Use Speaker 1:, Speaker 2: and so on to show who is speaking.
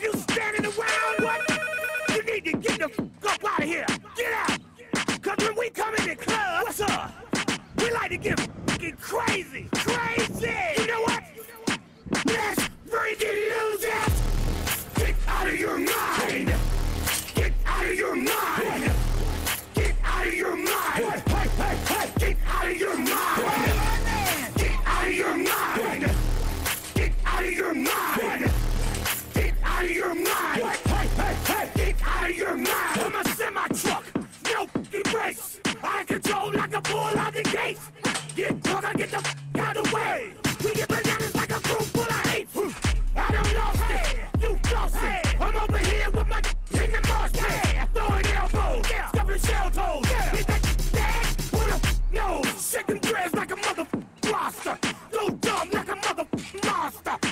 Speaker 1: You standing around? What? You need to get the fuck up out of here. Get out. Cause when we come in the club, what's up? We like to get fucking crazy. Crazy. your mind. What? Hey, hey, hey, get out of your mind. I'm a semi truck, no erase. I control like a bull out the gate. Get drunk, I get the f out of the way. We get bananas like a room full of hate. I don't lost hey. it, you lost hey. it. I'm over here with my in the mosh pit. Throwing elbows, yeah. stuffing shell toes. Yeah. Hit that dad, put a nose. Shaking dreads like a mother roster. Go dumb like a mother monster.